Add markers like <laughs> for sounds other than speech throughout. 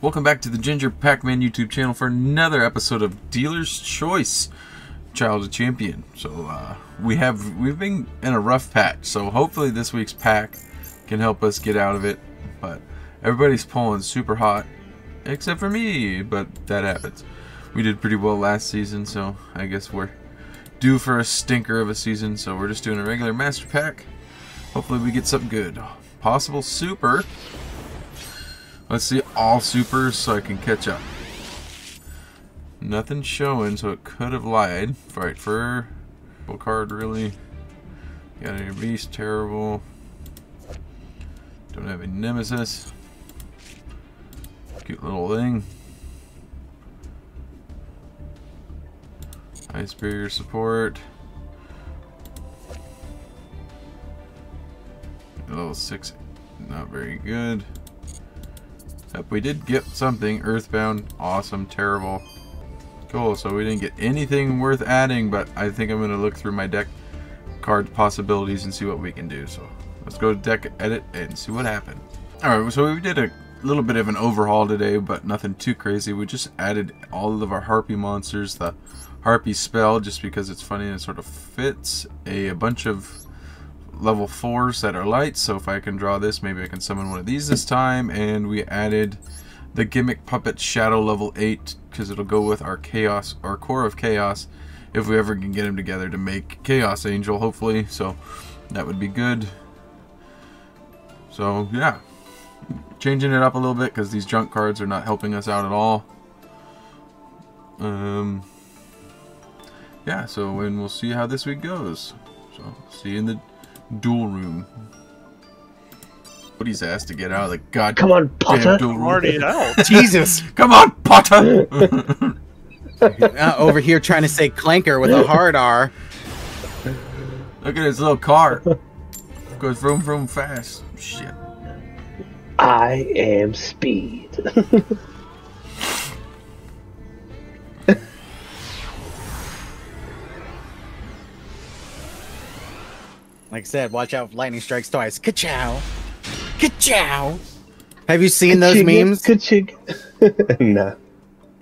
Welcome back to the GingerPackMan YouTube channel for another episode of Dealer's Choice Child 2 Champion. So uh, we have we've been in a rough patch, so hopefully this week's pack can help us get out of it. But everybody's pulling super hot, except for me. But that happens. We did pretty well last season, so I guess we're due for a stinker of a season. So we're just doing a regular master pack. Hopefully we get something good. Possible super. Let's see all supers so I can catch up. Nothing showing, so it could have lied. Fight for card, really. Got any beast, terrible. Don't have any nemesis. Cute little thing. Ice barrier support. Level six, not very good. Yep, we did get something. Earthbound, awesome, terrible. Cool, so we didn't get anything worth adding, but I think I'm going to look through my deck card possibilities and see what we can do. So let's go to deck edit and see what happened. Alright, so we did a little bit of an overhaul today, but nothing too crazy. We just added all of our Harpy monsters, the Harpy spell, just because it's funny and it sort of fits. A, a bunch of level 4s that are light, so if I can draw this, maybe I can summon one of these this time, and we added the Gimmick Puppet Shadow level 8, because it'll go with our Chaos, our Core of Chaos, if we ever can get them together to make Chaos Angel, hopefully, so that would be good. So, yeah. Changing it up a little bit, because these junk cards are not helping us out at all. Um... Yeah, so, and we'll see how this week goes. So, see you in the duel room. What he's asked to get out of the goddamn Come on, Potter. duel room. already <laughs> out. <laughs> Jesus. Come on, Potter! <laughs> Uh, over here trying to say clanker with a hard R. Look at his little car. Goes vroom vroom fast. Shit. I am speed. Like I said, watch out if lightning strikes twice. Ka-chow. Ka-chow. Have you seen those memes? Ka-ching. <laughs> nah.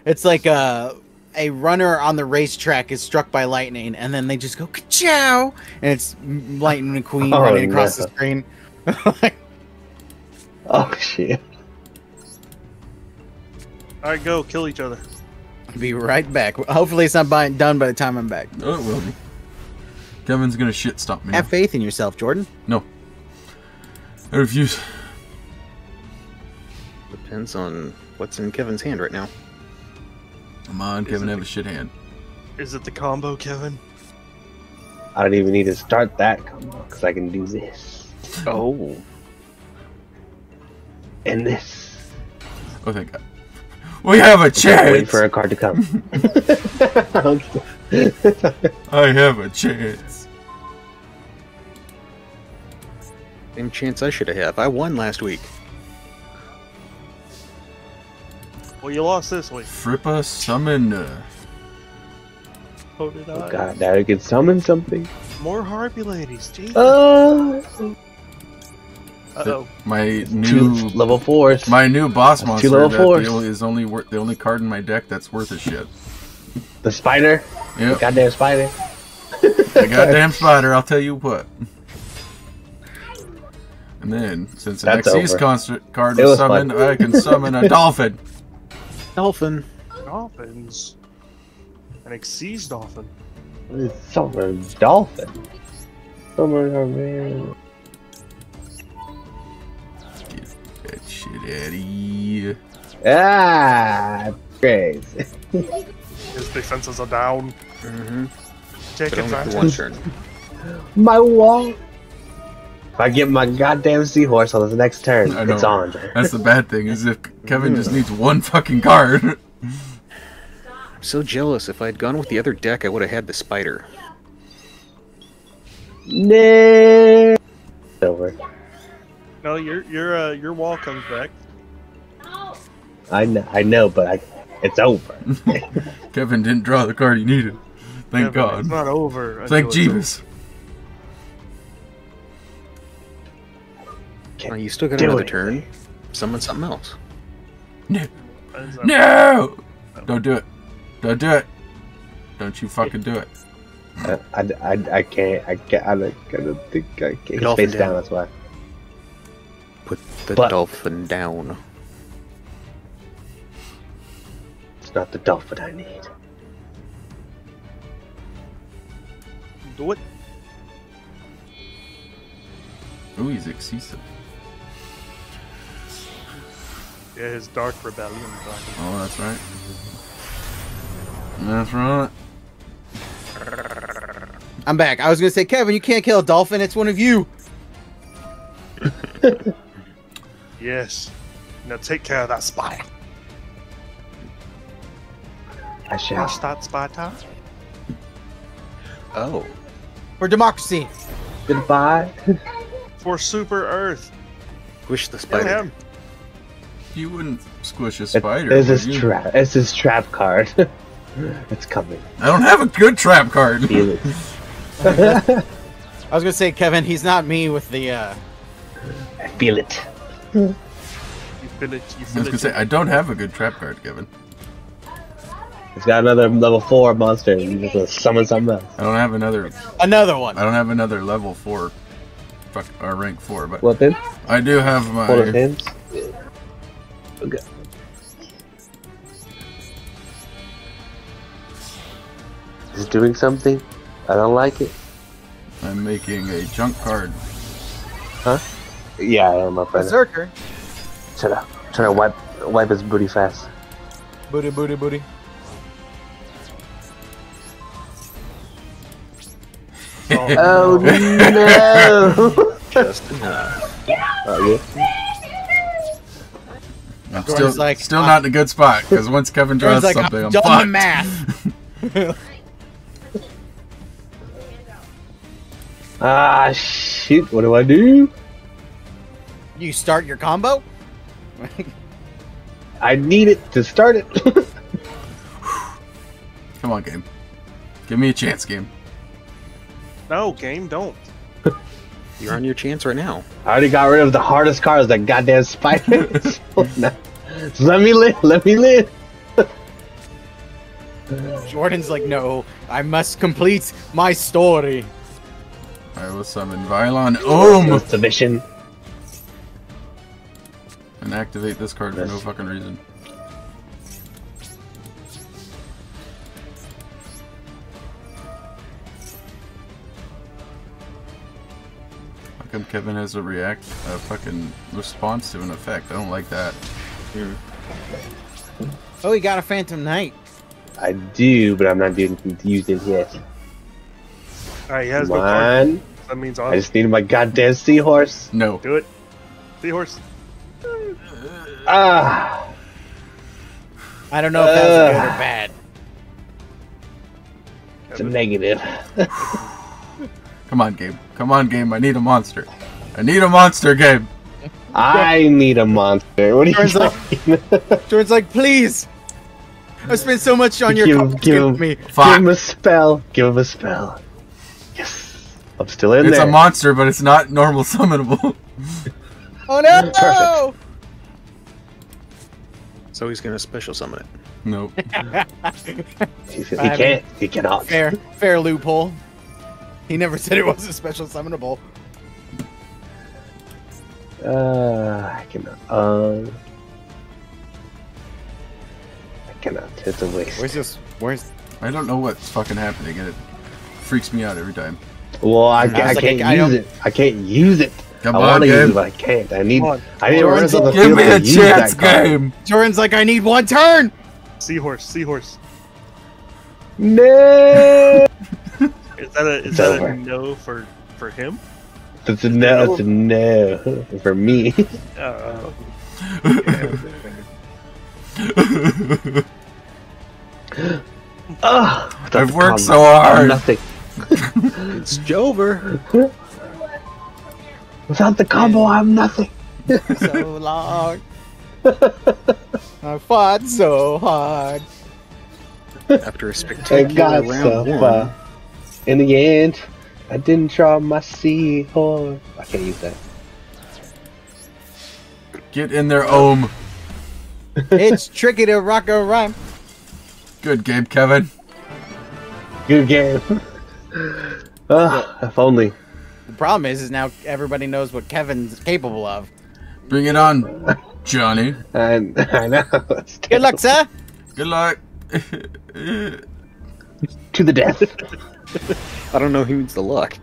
It's like a, a runner on the racetrack is struck by lightning, and then they just go ka-chow, and it's Lightning McQueen Oh, running across no. the screen. <laughs> Oh shit. All right, go kill each other. Be right back. Hopefully it's not by, done by the time I'm back. Oh, it will be. Kevin's gonna shit stomp me. now. Have faith in yourself, Jordan. No. I refuse. Depends on what's in Kevin's hand right now. Come on, Kevin, have a shit hand. Is it the combo, Kevin? I don't even need to start that combo because I can do this Oh, and this. Oh, thank God. We have a chance! Wait for a card to come. <laughs> <laughs> <laughs> I have a chance. same chance I should have had. I won last week. Well, you lost this week. Frippa summon. Uh, So did I. oh god, now I can summon something. More harpy ladies. Jeez. Oh, Uh oh. my two new level fours. my new boss That's monster level that fours. the only, is only wor- the only card in my deck that's worth a shit. The spider. Yep, Goddamn spider. the goddamn spider. I'll tell you what. And then, since the That's next Xyz concert card It is was summoned, fun. I can summon a <laughs> dolphin. Dolphin. Dolphins. An exceeds dolphin. Summon dolphin. Summon a man. That shit out of here. Ah, crazy. <laughs> His defenses are down. Mm-hmm. Take But only for advantage. one turn. <laughs> My wall. If I get my goddamn seahorse on the next turn, I it's on. That's the bad thing, is if Kevin just needs one fucking card. I'm so jealous. If I had gone with the other deck, I would have had the spider. Nah. Over. No, your your uh, your wall comes back. I know, I know, but I, it's over. <laughs> Kevin didn't draw the card he needed. Thank Kevin, God. It's not over. Thank until it's Jeebus. Well, you still got Do another it. turn. Summon something else. No. No! Don't do it. Don't do it. Don't you fucking do it. I, I, I, I can't. I can't. I don't, I don't think I can. He's Dolphin face down. down. That's why. Put the But- dolphin down. Not the dolphin I need. Do it. Ooh, he's excessive. Yeah, his dark rebellion. Dragon. Oh, that's right. That's right. I'm back. I was gonna say, Kevin, you can't kill a dolphin. It's one of you. <laughs> Yes. Now take care of that spider. I shall. Crush that spider. Oh. For democracy. Goodbye. <laughs> For Super Earth. Wish the spider. him. You wouldn't squish a spider. It's would his you? trap. It's his trap card. <laughs> it's coming. I don't have a good trap card. Feel it. <laughs> I was gonna say, Kevin, he's not me with the. uh I feel it. You feel it. You I was gonna it. say I don't have a good trap card, Kevin. It's got another level four monster. You just gonna summon something else. I don't have another. Another one. I don't have another level four, fuck, or rank four, but What then? I do have Full of my. hints. Okay. Is doing something? I don't like it. I'm making a junk card. Huh? Yeah, I am my friend. Berserker. Trying to, trying to wipe wipe his booty fast. Booty, booty, booty. Oh no! <laughs> Just enough. oh, I'm Jordan's still like, still uh, not in a good spot because once Kevin draws like, something, I'm I'm done fucked. the math. <laughs> Ah, shoot! What do I do? You start your combo. I need it to start it. <laughs> Come on, game. Give me a chance, game. No, game, don't. <laughs> You're on your chance right now. I already got rid of the hardest cards, that goddamn spider. so now- so let me live. Let me live. Jordan's like, no, I must complete my story. I will summon Vylon Ohm Submission. and activate this card for no fucking reason. Kevin has a react, a fucking response to an effect? I don't like that. Oh, he got a Phantom Knight. I do, but I'm not doing using it yet. Alright, he has Come no card. on. That means I just need my goddamn seahorse. No. Do it. Seahorse. Ah. I don't know if that's good or bad. It's a negative. <laughs> <laughs> Come on, game. Come on, game. I need a monster. I need a monster, game. I need a monster. What are you Turns out- Jordan's like, please. I spent so much on your Give- combo. give him- me. Give him a spell. Give him a spell. Yes. I'm still in It's there. It's a monster, but it's not normal summonable. <laughs> Oh no! Perfect. So he's gonna special summon it. nope. he, he can't. He cannot. fair, fair loophole. He never <laughs> said it was a special summonable. Uh, I cannot. Uh, I cannot. It's a waste. Where's this? Where's? I don't know what's fucking happening, and it freaks me out every time. Well, I, I I like, can't I use don't- it. I can't use it. Come I on, want to use it, but I can't. I need. Come on. I need Jordan, runs on the Give me a chance, that card. game. Jordan's like, I need one turn. Seahorse. Seahorse. No. <laughs> Is that a is It's that over. a no for for him? That's a no. That's a no <laughs> for me. <laughs> <laughs> Uh, Ugh, I've worked so hard. Nothing. It's Jover. Without the combo, I'm nothing. so long. I fought so hard. After a I spectacular got round so one. far. In the end, I didn't draw my seahorse. I can't use that. Get in there, Ohm. it's tricky to rock a rhyme. Good game, Kevin. Good game. <laughs> Ah, if only. The problem is, is now everybody knows what Kevin's capable of. Bring it on, Johnny. And <laughs> I know. Good luck, sir. Good luck. <laughs> To the death. <laughs> I don't know who needs the luck.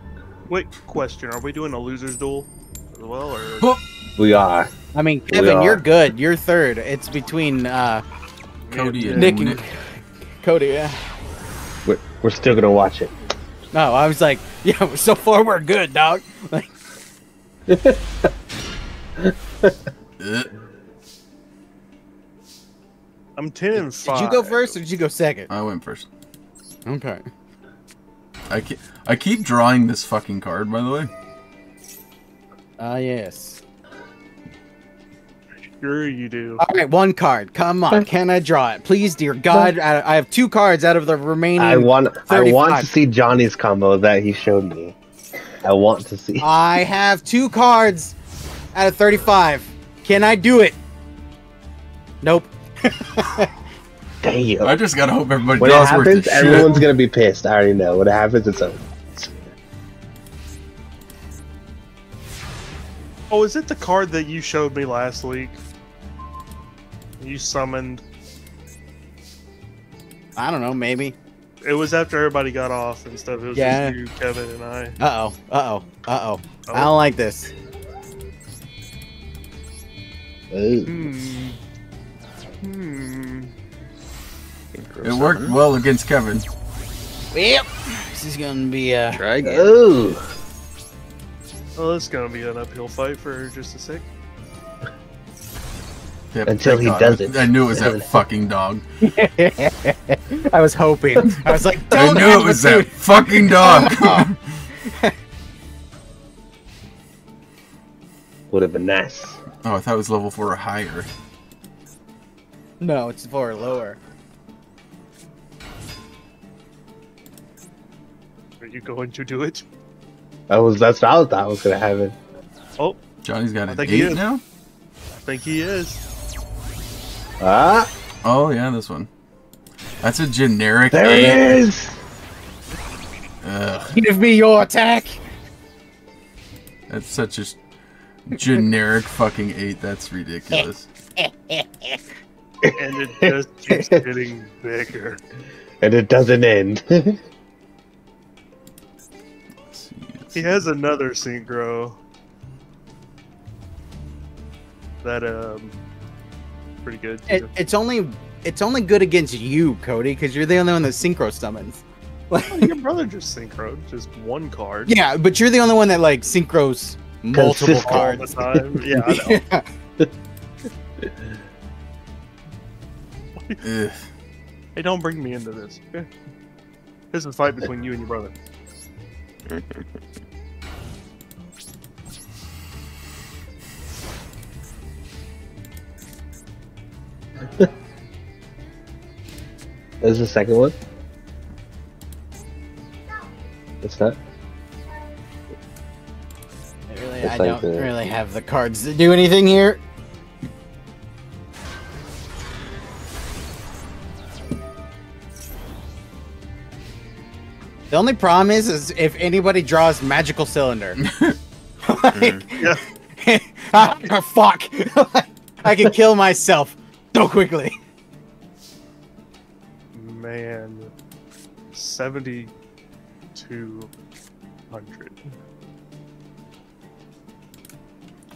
Wait, question: Are we doing a losers duel as well, or <gasps> We are. I mean, Kevin, you're good. You're third. It's between uh, Cody and Nick Nick. and Cody. Yeah. We're, we're still gonna watch it. No, I was like, <laughs> yeah. So far, we're good, dog. Like, <laughs> I'm ten and five. did you go first or did you go second? I went first. Okay. I keep, I keep drawing this fucking card, by the way. Ah, yes. Sure, you do. All right, one card. Come on, can I draw it, please, dear God? I, I have two cards out of the remaining. I want. I want to see Johnny's combo that he showed me. I want to see. <laughs> I have two cards out of 35. Can I do it? Nope. <laughs> Damn. I just gotta hope everybody When it draws worth happens, their shit. everyone's gonna be pissed. I already know. When it happens, it's over. Oh, is it the card that you showed me last week? You summoned. I don't know, maybe. It was after everybody got off and stuff. It was Yeah. just you, Kevin, and I. Uh oh. Uh oh. Uh oh. I Oh. don't like this. Ooh. Hmm. Hmm. It worked well against Kevin. Yep. This is gonna be a. Try again. Ooh. Well, it's gonna be an uphill fight for just a sec. Yep, Until he God. does I- it. I knew it was that <laughs> fucking dog. <laughs> I was hoping. I was like, I don't knew it was the that fucking dog. <laughs> Would have been nice. oh, I thought it was level four or higher. No, it's four or lower. Are you going to do it? That was that's what I thought was gonna happen. Oh, Johnny's got I an think he eight is. now. I think he is. Ah, Oh yeah, this one. That's a generic there eight. it is. Ugh, Give me your attack. that's such a generic fucking eight. That's ridiculous. And it just keeps getting bigger. <laughs> And it doesn't end. <laughs> He has another synchro. That um pretty good. It, it's only it's only good against you, Cody, because you're the only one that synchro summons. <laughs> Like, Your brother just synchroed just one card. yeah, but you're the only one that like synchros multiple Consistent. all the cards. time. <laughs> Yeah, I know. <laughs> Hey, don't bring me into this. This is a fight between you and your brother. There's the second one. It's not. I really, It's I like don't the- really have the cards to do anything here. The only problem is, is if anybody draws magical cylinder. <laughs> like, Yeah. <laughs> ah, fuck! <laughs> I can kill myself so quickly. Seventy-two hundred.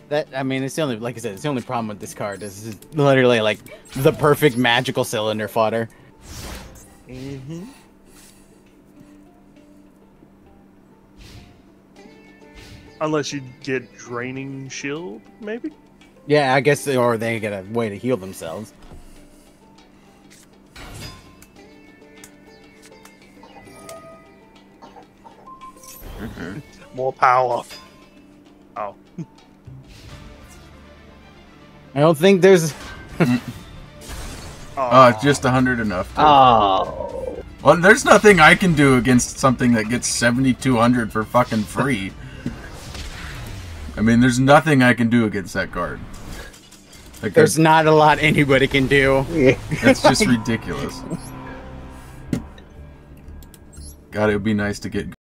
That I mean, it's the only like I said, it's the only problem with this card. This is literally like the perfect magical cylinder fodder. Mm-hmm. Unless you get draining shield, maybe. Yeah, I guess, or they get a way to heal themselves. Power. Oh, <laughs> I don't think there's. Oh, <laughs> uh, Aw. it's just a hundred enough. to- Oh. Well, there's nothing I can do against something that gets 7,200 for fucking free. I mean, there's nothing I can do against that card. Like, There's not a lot anybody can do. Yeah. That's just <laughs> ridiculous. God, it would be nice to get